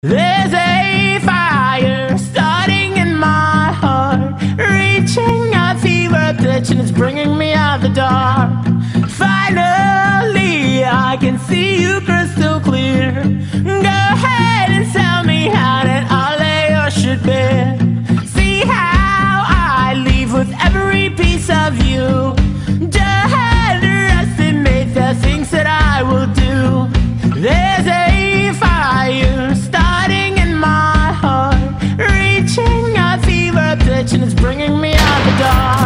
There's a fire starting in my heart, reaching a fever pitch, and it's bringing me out the dark. Finally, I can see you crystal clear. Go ahead and tell me how that all should be. See how I leave with every piece of you. dark.